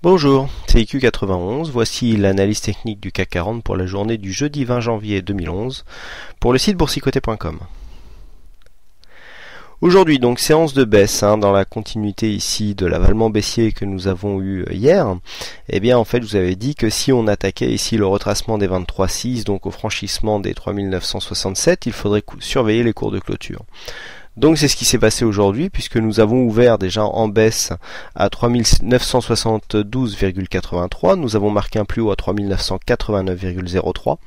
Bonjour, c'est IQ91, voici l'analyse technique du CAC 40 pour la journée du jeudi 20 janvier 2011 pour le site boursicoté.com. Aujourd'hui donc séance de baisse hein, dans la continuité ici de l'avalement baissier que nous avons eu hier. Eh bien en fait je vous avais dit que si on attaquait ici le retracement des 23,6 donc au franchissement des 3967 il faudrait surveiller les cours de clôture. Donc c'est ce qui s'est passé aujourd'hui puisque nous avons ouvert déjà en baisse à 3972,83. Nous avons marqué un plus haut à 3989,03.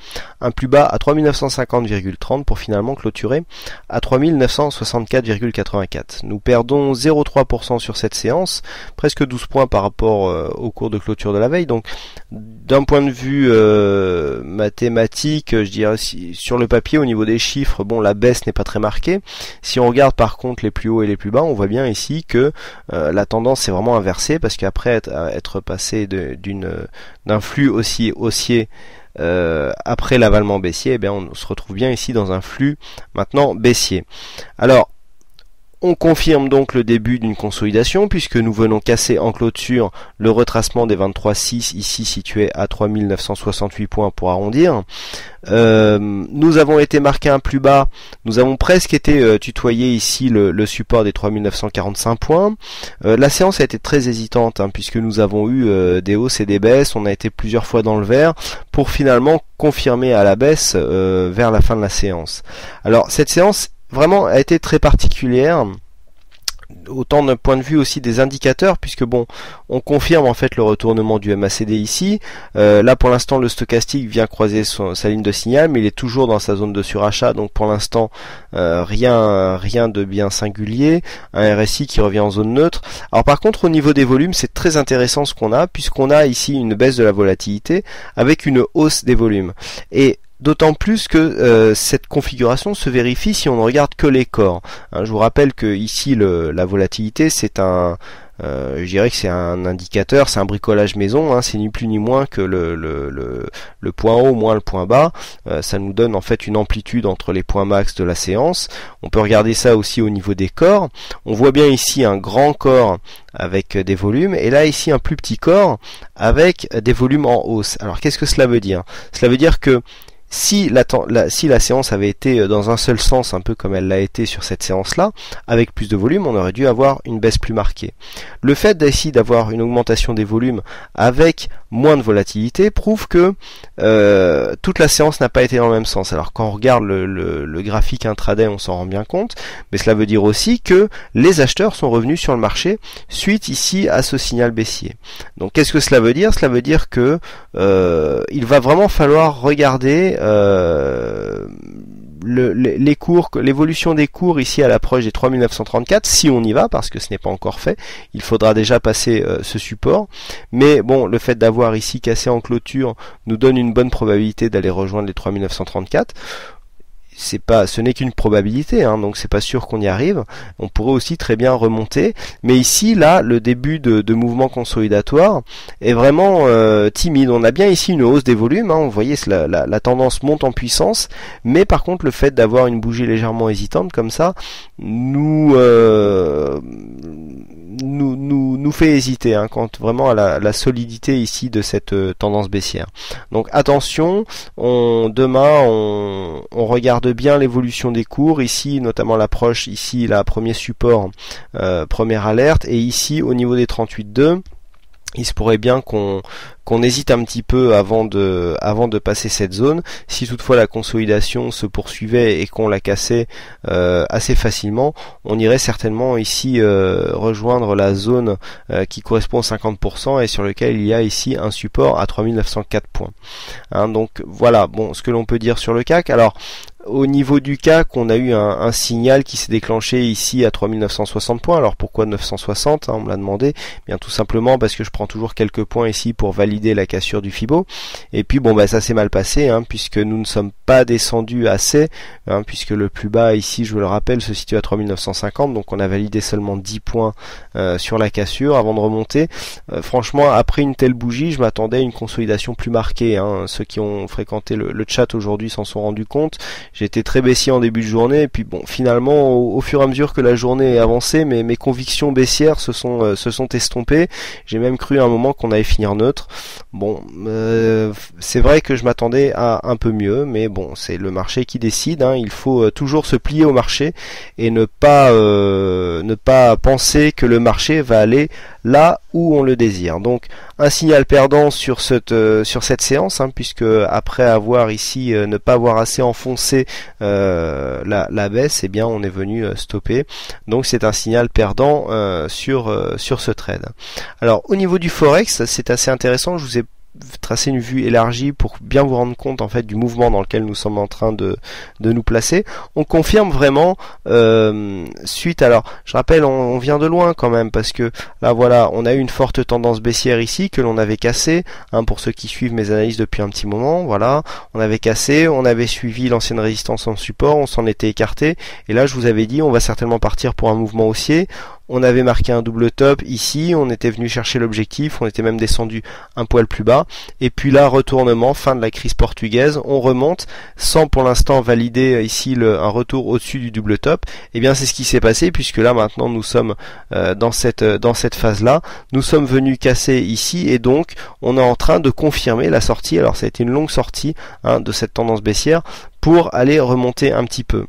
Un plus bas à 3950,30 pour finalement clôturer à 3964,84. Nous perdons 0,3% sur cette séance, presque 12 points par rapport euh, au cours de clôture de la veille. Donc d'un point de vue euh, mathématique, je dirais sur le papier au niveau des chiffres, bon la baisse n'est pas très marquée. Si on regarde par contre les plus hauts et les plus bas, on voit bien ici que euh, la tendance est vraiment inversée parce qu'après être, passé d'un flux aussi haussier euh, après l'avalement baissier, eh bien on se retrouve bien ici dans un flux maintenant baissier. Alors on confirme donc le début d'une consolidation puisque nous venons casser en clôture le retracement des 23,6 ici situé à 3968 points pour arrondir. Euh, nous avons été marqués un plus bas, nous avons presque été euh, tutoyés ici le, support des 3945 points. Euh, la séance a été très hésitante hein, puisque nous avons eu des hausses et des baisses, on a été plusieurs fois dans le vert pour finalement confirmer à la baisse vers la fin de la séance. Alors cette séance vraiment a été très particulière autant d'un point de vue aussi des indicateurs puisque bon on confirme en fait le retournement du MACD ici. Euh, là pour l'instant le stochastique vient croiser sa ligne de signal mais il est toujours dans sa zone de surachat. Donc pour l'instant euh, rien rien de bien singulier. Un RSI qui revient en zone neutre. Alors par contre au niveau des volumes c'est très intéressant ce qu'on a puisqu'on a ici une baisse de la volatilité avec une hausse des volumes. Et D'autant plus que euh, cette configuration se vérifie si on ne regarde que les corps. Hein, je vous rappelle que ici la volatilité c'est un, euh, je dirais que c'est un indicateur, c'est un bricolage maison, hein, c'est ni plus ni moins que le, point haut moins le point bas. Euh, ça nous donne en fait une amplitude entre les points max de la séance. On peut regarder ça aussi au niveau des corps. On voit bien ici un grand corps avec des volumes et là ici un plus petit corps avec des volumes en hausse. Alors qu'est-ce que cela veut dire? Cela veut dire que si la, si la séance avait été euh, dans un seul sens, un peu comme elle l'a été sur cette séance-là, avec plus de volume, on aurait dû avoir une baisse plus marquée. Le fait d'ici d'avoir une augmentation des volumes avec moins de volatilité prouve que euh, toute la séance n'a pas été dans le même sens. Alors quand on regarde le, le graphique intraday, on s'en rend bien compte, mais cela veut dire aussi que les acheteurs sont revenus sur le marché suite ici à ce signal baissier. Donc qu'est-ce que cela veut dire? Cela veut dire que euh, il va vraiment falloir regarder euh, les cours, l'évolution des cours ici à l'approche des 3934, si on y va, parce que ce n'est pas encore fait, il faudra déjà passer euh, ce support. Mais bon, le fait d'avoir ici cassé en clôture nous donne une bonne probabilité d'aller rejoindre les 3934 c'est pas, ce n'est qu'une probabilité, hein, donc c'est pas sûr qu'on y arrive. On pourrait aussi très bien remonter, mais ici, là, le début de, de mouvement consolidatoire est vraiment euh, timide. On a bien ici une hausse des volumes, hein, vous voyez, la, la, tendance monte en puissance, mais par contre, le fait d'avoir une bougie légèrement hésitante comme ça, nous, euh, nous, nous, nous fait hésiter hein, quant vraiment à la, la, solidité ici de cette euh, tendance baissière. Donc attention, on, demain on, on regarde bien l'évolution des cours. Ici, notamment l'approche, ici, la premier support, euh, première alerte, et ici, au niveau des 38.2, il se pourrait bien qu'on qu'on hésite un petit peu avant de avant de passer cette zone. Si toutefois la consolidation se poursuivait et qu'on la cassait euh, assez facilement, on irait certainement ici euh, rejoindre la zone qui correspond à 50% et sur lequel il y a ici un support à 3904 points. Hein, donc voilà, bon, ce que l'on peut dire sur le CAC. Alors au niveau du CAC, on a eu un, signal qui s'est déclenché ici à 3960 points. Alors pourquoi 960 hein, On me l'a demandé. Eh bien tout simplement parce que je prends toujours quelques points ici pour valider la cassure du Fibo. Et puis bon bah ça s'est mal passé hein, puisque nous ne sommes pas descendus assez, hein, puisque le plus bas ici, je vous le rappelle, se situe à 3950. Donc on a validé seulement 10 points euh, sur la cassure avant de remonter. Euh, franchement, après une telle bougie, je m'attendais à une consolidation plus marquée. Ceux qui ont fréquenté le, le chat aujourd'hui s'en sont rendus compte j'étais très baissier en début de journée et puis bon finalement au, fur et à mesure que la journée est avancée mes, mes convictions baissières se sont se sont estompées j'ai même cru à un moment qu'on allait finir neutre bon c'est vrai que je m'attendais à un peu mieux mais bon c'est le marché qui décide hein. il faut toujours se plier au marché et ne pas ne pas penser que le marché va aller là où on le désire. Donc un signal perdant sur cette euh, sur cette séance, hein, puisque après avoir ici euh, ne pas avoir assez enfoncé euh, la, baisse, eh bien on est venu stopper. Donc c'est un signal perdant sur sur ce trade. Alors au niveau du forex, c'est assez intéressant. Je vous ai tracer une vue élargie pour bien vous rendre compte en fait du mouvement dans lequel nous sommes en train de, de nous placer. On confirme vraiment euh, suite. Alors, je rappelle, on, vient de loin quand même parce que là voilà, on a eu une forte tendance baissière ici que l'on avait cassé. Hein, pour ceux qui suivent mes analyses depuis un petit moment, voilà, on avait cassé, on avait suivi l'ancienne résistance en support, on s'en était écarté. Et là, je vous avais dit, on va certainement partir pour un mouvement haussier on avait marqué un double top ici, on était venu chercher l'objectif, on était même descendu un poil plus bas, et puis là retournement, fin de la crise portugaise, on remonte sans pour l'instant valider euh, ici un retour au-dessus du double top, et eh bien c'est ce qui s'est passé puisque là maintenant nous sommes euh, dans cette euh, dans cette phase là, nous sommes venus casser ici et donc on est en train de confirmer la sortie, alors ça a été une longue sortie hein, de cette tendance baissière pour aller remonter un petit peu.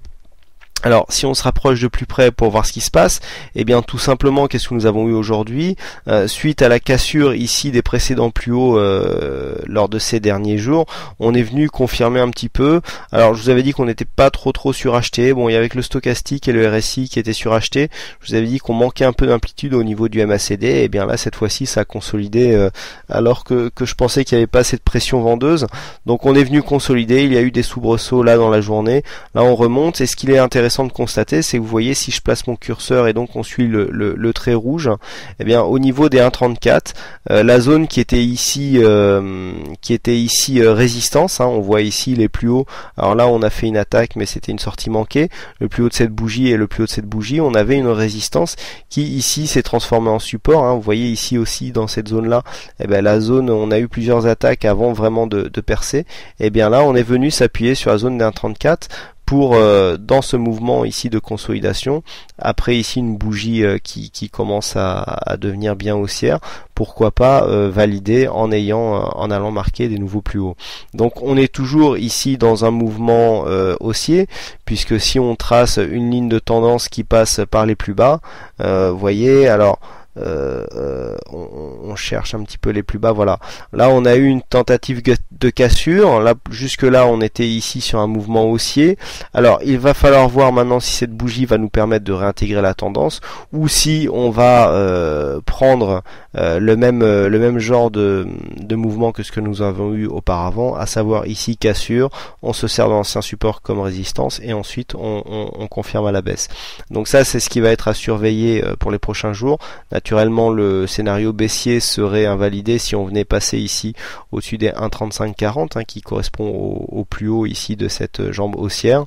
Alors, si on se rapproche de plus près pour voir ce qui se passe, eh bien, tout simplement, qu'est-ce que nous avons eu aujourd'hui? Euh, Suite à la cassure ici des précédents plus hauts euh, lors de ces derniers jours, on est venu confirmer un petit peu. Alors, je vous avais dit qu'on n'était pas trop trop suracheté. Bon, il y avait le stochastique et le RSI qui étaient surachetés. Je vous avais dit qu'on manquait un peu d'amplitude au niveau du MACD. Eh bien là, cette fois-ci, ça a consolidé euh, alors que, que je pensais qu'il n'y avait pas assez de pression vendeuse. Donc, on est venu consolider. Il y a eu des soubresauts là dans la journée. Là, on remonte. Et ce qu'il est intéressant de constater, c'est que vous voyez si je place mon curseur et donc on suit le, trait rouge, eh bien au niveau des 1.34, euh, la zone qui était ici, euh, qui était ici euh, résistance, hein, on voit ici les plus hauts. Alors là, on a fait une attaque, mais c'était une sortie manquée. Le plus haut de cette bougie et le plus haut de cette bougie, on avait une résistance qui ici s'est transformée en support. Hein. Vous voyez ici aussi dans cette zone là, eh bien la zone, on a eu plusieurs attaques avant vraiment de, percer. Et eh bien là, on est venu s'appuyer sur la zone des 1.34 euh, dans ce mouvement ici de consolidation, après ici une bougie euh, qui, qui, commence à, devenir bien haussière, pourquoi pas euh, valider en ayant en allant marquer des nouveaux plus hauts. Donc on est toujours ici dans un mouvement haussier, puisque si on trace une ligne de tendance qui passe par les plus bas, vous voyez alors euh, euh, on, cherche un petit peu les plus bas. Voilà. Là, on a eu une tentative de cassure. Là, jusque là, on était ici sur un mouvement haussier. Alors, il va falloir voir maintenant si cette bougie va nous permettre de réintégrer la tendance ou si on va euh, prendre le même le même genre de, de mouvement que ce que nous avons eu auparavant, à savoir ici cassure. On se sert d'ancien support comme résistance et ensuite on, on confirme à la baisse. Donc ça, c'est ce qui va être à surveiller pour les prochains jours. Naturellement, le scénario baissier serait invalidé si on venait passer ici au-dessus des 1,3540 hein, qui correspond au, plus haut ici de cette jambe haussière.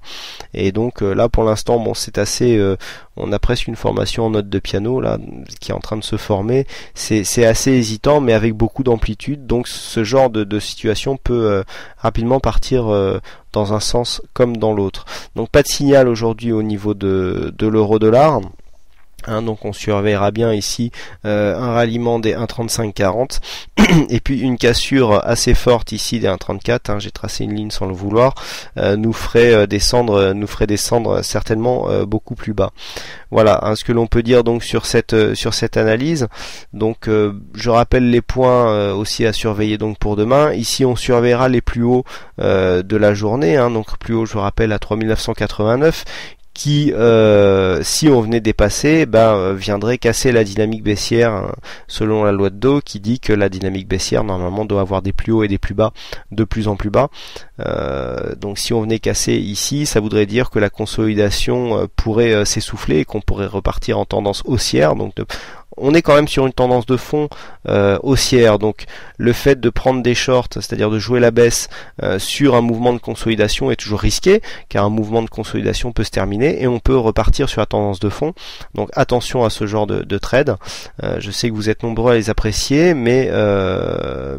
Et donc euh, là, pour l'instant, bon, c'est assez. Euh, on a presque une formation en note de piano là qui est en train de se former. C'est assez hésitant, mais avec beaucoup d'amplitude. Donc ce genre de, situation peut euh, rapidement partir dans un sens comme dans l'autre. Donc pas de signal aujourd'hui au niveau de, de l'euro-dollar. Hein, donc on surveillera bien ici euh, un ralliement des 1.35-40 et puis une cassure assez forte ici des 1.34. Hein, J'ai tracé une ligne sans le vouloir, euh, nous ferait euh, descendre, nous ferait descendre certainement beaucoup plus bas. Voilà hein, ce que l'on peut dire donc sur cette sur cette analyse. Donc je rappelle les points aussi à surveiller donc pour demain. Ici on surveillera les plus hauts de la journée. donc plus haut je rappelle à 3989 qui, euh, si on venait dépasser, ben, euh, viendrait casser la dynamique baissière hein, selon la loi de Do qui dit que la dynamique baissière normalement doit avoir des plus hauts et des plus bas de plus en plus bas. Euh, donc si on venait casser ici, ça voudrait dire que la consolidation pourrait s'essouffler et qu'on pourrait repartir en tendance haussière. Donc on est quand même sur une tendance de fond euh, haussière. Donc le fait de prendre des shorts, c'est-à-dire de jouer la baisse euh, sur un mouvement de consolidation est toujours risqué, car un mouvement de consolidation peut se terminer et on peut repartir sur la tendance de fond. Donc attention à ce genre de, trade. Euh, je sais que vous êtes nombreux à les apprécier, mais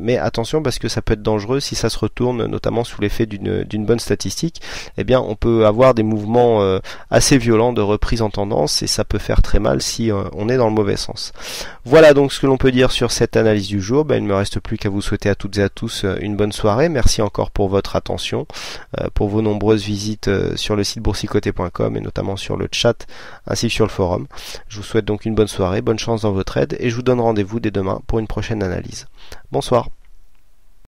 mais attention parce que ça peut être dangereux si ça se retourne, notamment sous l'effet d'une bonne statistique. Eh bien, on peut avoir des mouvements assez violents de reprise en tendance et ça peut faire très mal si on est dans le mauvais sens. Voilà donc ce que l'on peut dire sur cette analyse du jour. Ben, il ne me reste plus qu'à vous souhaiter à toutes et à tous euh, une bonne soirée. Merci encore pour votre attention, euh, pour vos nombreuses visites euh, sur le site boursicoté.com et notamment sur le chat ainsi que sur le forum. Je vous souhaite donc une bonne soirée, bonne chance dans votre aide et je vous donne rendez-vous dès demain pour une prochaine analyse. Bonsoir.